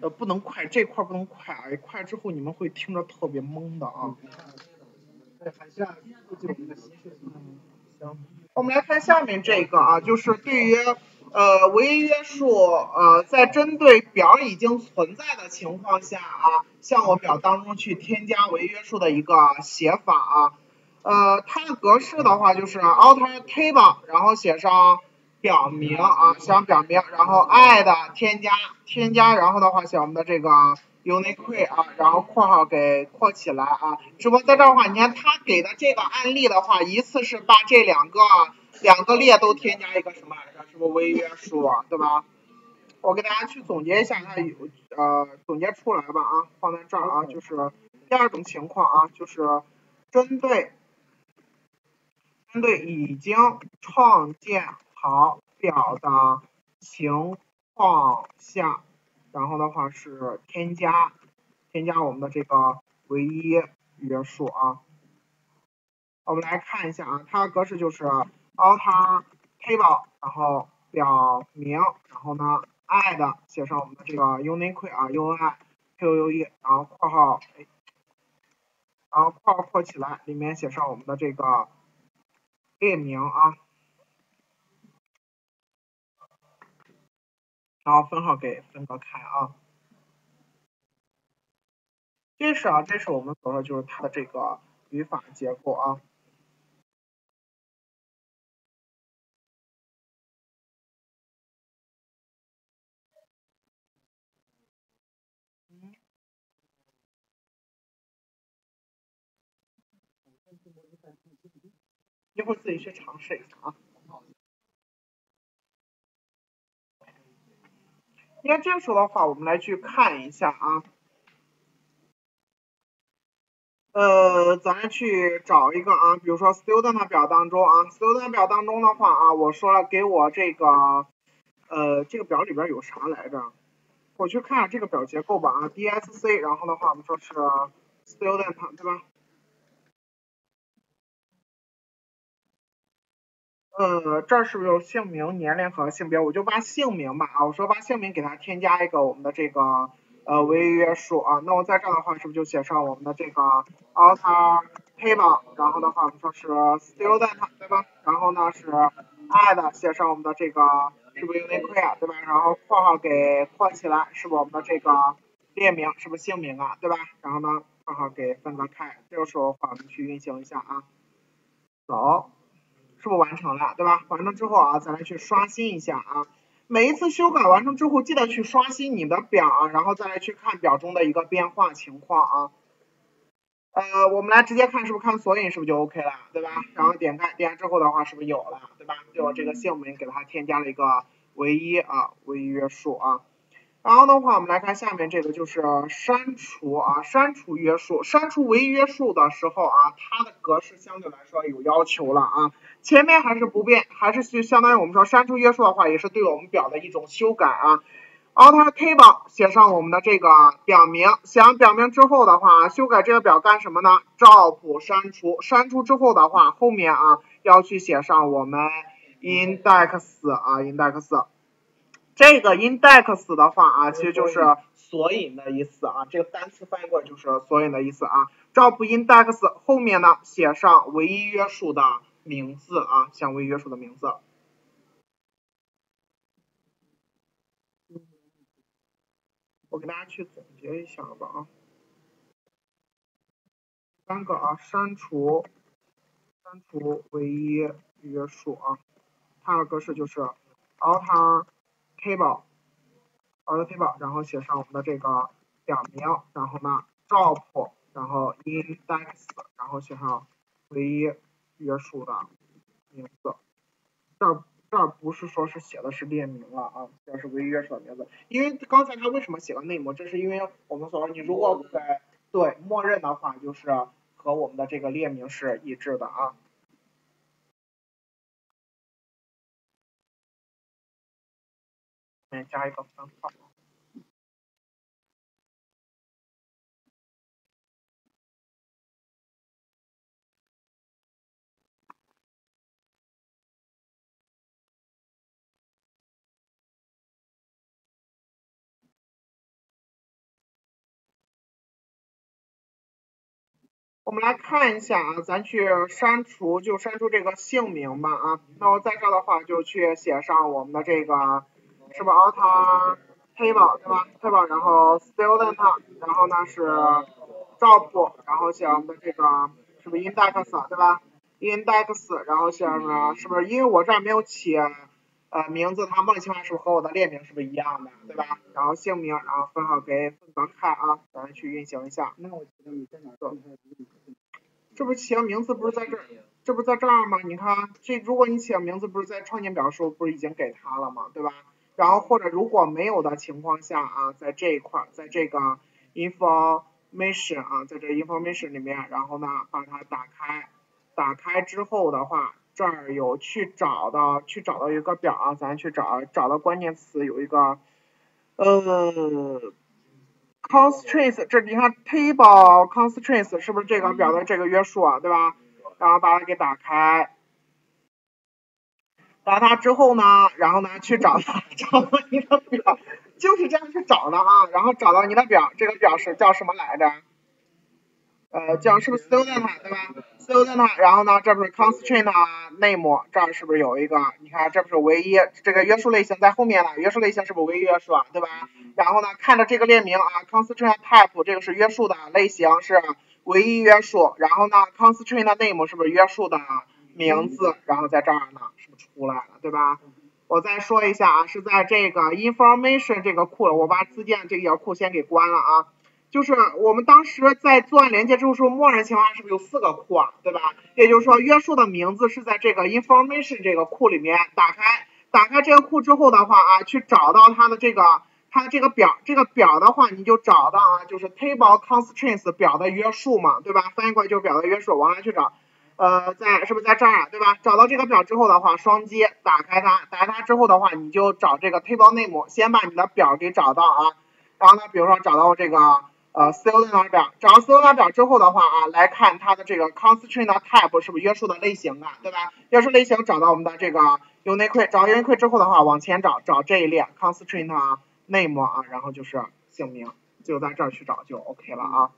呃不能快，这块不能快啊，一快之后你们会听着特别懵的啊。我们的形式。行，我们来看下面这个啊，就是对于呃唯一约束呃在针对表已经存在的情况下啊，向我表当中去添加唯一约束的一个写法啊。呃，它的格式的话就是 alter table，然后写上表明啊，想表明，然后 add 添加添加，然后的话写我们的这个 unique 啊，然后括号给括起来啊。只不过在这儿的话，你看他给的这个案例的话，一次是把这两个两个列都添加一个什么来着？是不是微约数啊？对吧？我给大家去总结一下，它有呃总结出来吧啊，放在这儿啊，就是第二种情况啊，就是针对。针对已经创建好表的情况下，然后的话是添加添加我们的这个唯一约束啊。我们来看一下啊，它的格式就是 alter table，然后表名，然后呢 add 写上我们的这个 unique 啊 u n i q u e，然后括号，然后括号括起来，里面写上我们的这个。列名啊，后分号给分隔开啊。这是啊，这是我们所说就是它的这个语法结构啊。一会儿自己去尝试一下啊。你看这时候的话，我们来去看一下啊。呃，咱去找一个啊，比如说 student 表当中啊，student 表当中的话啊，我说了给我这个呃这个表里边有啥来着？我去看下这个表结构吧啊，DSC，然后的话我们说是 student 对吧？呃，这是不是有姓名、年龄和性别？我就把姓名吧啊，我说把姓名给它添加一个我们的这个呃唯一约束啊。那我在这儿的话，是不是就写上我们的这个 alter table，然后的话我们说是 student 对吧？然后呢是 add 写上我们的这个是不是 unique 对吧？然后括号给括起来，是我们的这个列名是不是姓名啊对吧？然后呢括号给分隔开，这个时候话我们去运行一下啊，走。是不完成了，对吧？完成之后啊，再来去刷新一下啊。每一次修改完成之后，记得去刷新你的表啊，然后再来去看表中的一个变化情况啊。呃，我们来直接看，是不是看索引，是不是就 OK 了，对吧？然后点开，点开之后的话，是不是有了，对吧？就这个姓名给它添加了一个唯一啊，唯一约束啊。然后的话，我们来看下面这个就是删除啊，删除约束，删除唯一约束的时候啊，它的格式相对来说有要求了啊。前面还是不变，还是就相当于我们说删除约束的话，也是对我们表的一种修改啊。alter table 写上我们的这个表名，写完表明之后的话，修改这个表干什么呢？drop 删除，删除之后的话，后面啊要去写上我们 index 啊 index。这个 index 的话啊，其实就是索引的意思啊，这个单词翻译过来就是索引的意思啊。drop index 后面呢写上唯一约束的名字啊，像唯一约束的名字。我给大家去总结一下吧啊，三个啊，删除删除唯一约束啊，它的格式就是 outer。table outer table，然后写上我们的这个表名，然后呢，drop，然后 index，然后写上唯一约束的名字。这儿这儿不是说是写的是列名了啊，这是唯一约束的名字。因为刚才他为什么写了内模？这是因为我们所说，你如果在对默认的话，就是和我们的这个列名是一致的啊。面加一个分号。我们来看一下啊，咱去删除就删除这个姓名吧啊。那我在这的话就去写上我们的这个是不是 alter table 对吧？table 然后 student 然后呢是 job 然后写我们的这个是不是 index 对吧？index 然后写什么是不是因为我这儿没有起呃名字，它梦里情况是不是和我的列名是不是一样的对吧？然后姓名然后分号给分隔开啊，咱们去运行一下。那我记得你在哪做？这不是起个名字不是在这儿，这不在这儿吗？你看这如果你起个名字不是在创建表的时候不是已经给他了吗？对吧？然后或者如果没有的情况下啊，在这一块，在这个 information 啊，在这 information 里面，然后呢把它打开，打开之后的话，这儿有去找的，去找到一个表啊，咱去找，找到关键词有一个呃。constraints，这你看 table constraints 是不是这个表的这个约束啊，对吧？然后把它给打开，打它之后呢，然后呢去找它，找到你的表，就是这样去找的啊。然后找到你的表，这个表是叫什么来着？呃，叫是不是 student 对吧？student，然后呢，这不是 constraint name，这儿是不是有一个？你看，这不是唯一这个约束类型在后面了，约束类型是不是唯一约束啊？对吧？然后呢，看着这个列名啊，constraint type 这个是约束的类型是唯一约束，然后呢，constraint name 是不是约束的名字？然后在这儿呢，是不是出来了？对吧？我再说一下啊，是在这个 information 这个库，我把自建这个页库先给关了啊。就是我们当时在做完连接之后，说默认情况下是不是有四个库啊，对吧？也就是说约束的名字是在这个 information 这个库里面，打开打开这个库之后的话啊，去找到它的这个它的这个表，这个表的话你就找到啊，就是 table constraints 表的约束嘛，对吧？翻译过来就是表的约束，往下去找，呃，在是不是在这儿啊，对吧？找到这个表之后的话，双击打开它，打开它之后的话，你就找这个 table name，先把你的表给找到啊，然后呢，比如说找到这个。呃，student 表，找到 student 表之后的话啊，来看它的这个 constraint type 是不是约束的类型啊，对吧？约束类型找到我们的这个 unique，找 unique 之后的话，往前找，找这一列 constraint name 啊，然后就是姓名，就在这儿去找就 OK 了啊。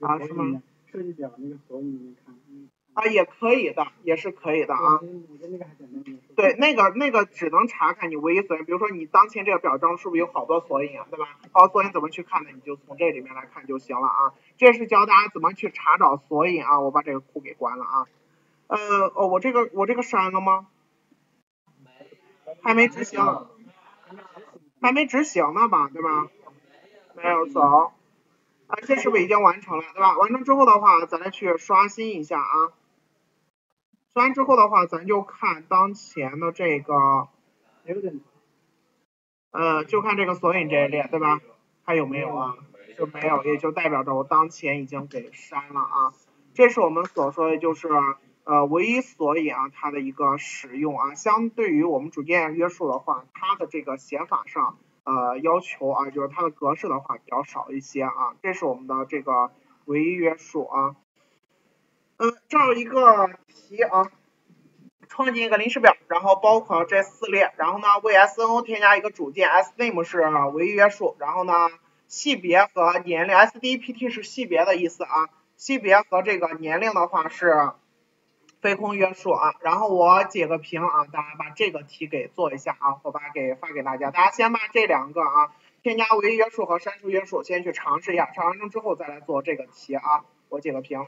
啊，是吗？设计表那个索引里面看。啊，也可以的，也是可以的啊。对，那个那个只能查看你唯一索引，比如说你当前这个表中是不是有好多索引啊，对吧？好，索引怎么去看呢？你就从这里面来看就行了啊。这是教大家怎么去查找索引啊。我把这个库给关了啊。呃，哦，我这个我这个删了吗？还没执行，还没执行呢吧，对吧？没有走。啊，这是不是已经完成了，对吧？完成之后的话，咱再去刷新一下啊。完之后的话，咱就看当前的这个，呃，就看这个索引这一列，对吧？还有没有啊？就没有，也就代表着我当前已经给删了啊。这是我们所说的，就是呃唯一索引啊，它的一个使用啊，相对于我们主键约束的话，它的这个写法上呃要求啊，就是它的格式的话比较少一些啊。这是我们的这个唯一约束啊。嗯，这有一个题啊，创建一个临时表，然后包括这四列，然后呢为 SNO 添加一个主件，SNAME 是唯一约束，然后呢系别和年龄，SDPT 是系别的意思啊，系别和这个年龄的话是非空约束啊，然后我解个屏啊，大家把这个题给做一下啊，我把给发给大家，大家先把这两个啊，添加唯一约束和删除约束先去尝试一下，尝完之后再来做这个题啊，我解个屏。